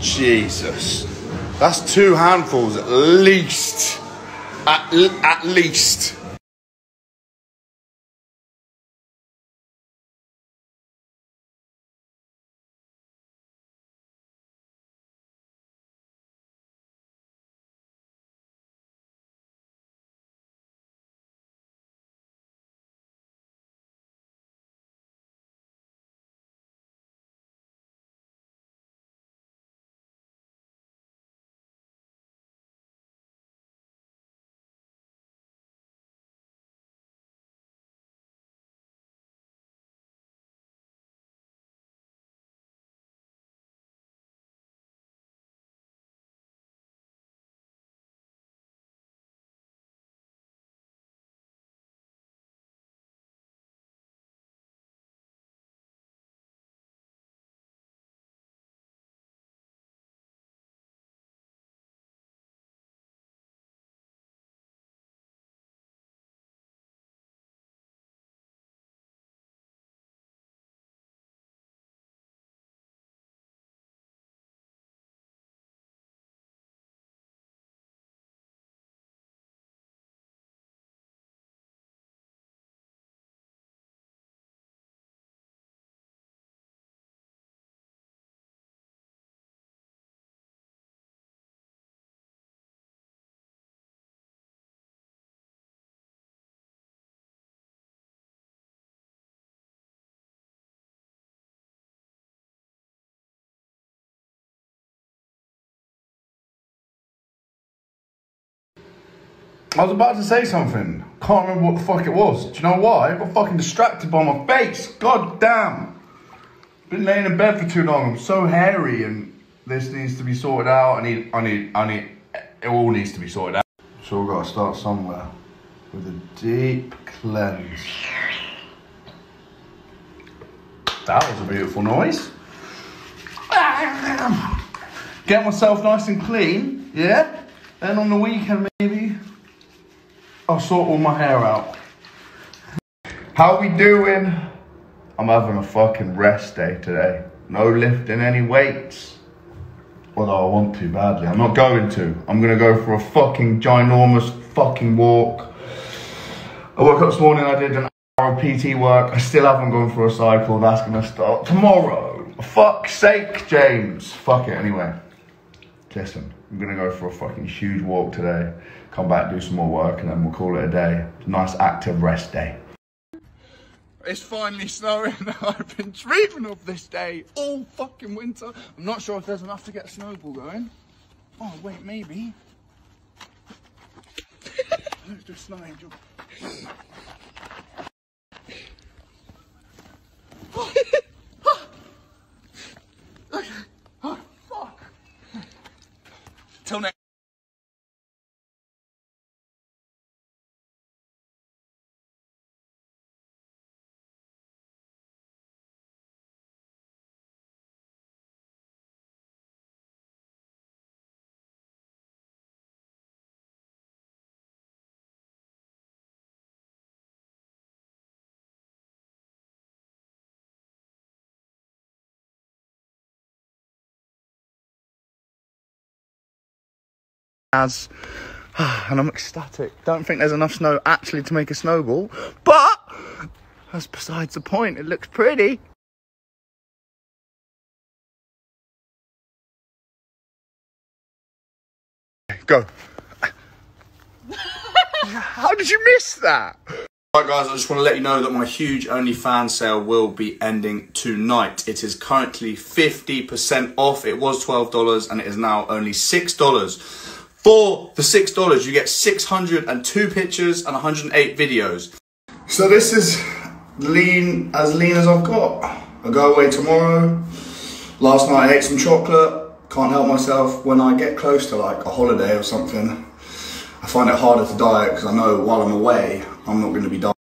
Jesus. That's two handfuls at least. At, at least. I was about to say something. Can't remember what the fuck it was. Do you know why? I got fucking distracted by my face. God damn. Been laying in bed for too long. I'm so hairy and this needs to be sorted out. I need, I need, I need, it all needs to be sorted out. So we've got to start somewhere with a deep cleanse. That was a beautiful noise. Get myself nice and clean, yeah? Then on the weekend maybe I'll sort all my hair out. How we doing? I'm having a fucking rest day today. No lifting any weights. Although I want to badly. I'm not going to. I'm gonna go for a fucking ginormous fucking walk. I woke up this morning, I did an hour of PT work. I still haven't gone for a cycle. That's gonna start tomorrow. Fuck's sake, James. Fuck it anyway. Listen, I'm gonna go for a fucking huge walk today. Come back, do some more work, and then we'll call it a day. Nice active rest day. It's finally snowing. I've been dreaming of this day all fucking winter. I'm not sure if there's enough to get a snowball going. Oh wait, maybe. Let's do a snow angel. and I'm ecstatic. Don't think there's enough snow actually to make a snowball, but that's besides the point. It looks pretty. Go. How did you miss that? Right guys, I just want to let you know that my huge OnlyFans sale will be ending tonight. It is currently 50% off. It was $12 and it is now only $6. For the $6, you get 602 pictures and 108 videos. So this is lean, as lean as I've got. I go away tomorrow. Last night I ate some chocolate. Can't help myself. When I get close to like a holiday or something, I find it harder to diet because I know while I'm away, I'm not going to be dieting.